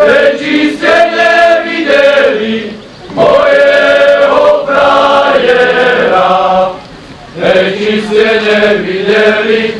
Reči ste nevideli mojeho frajera, reči ste nevideli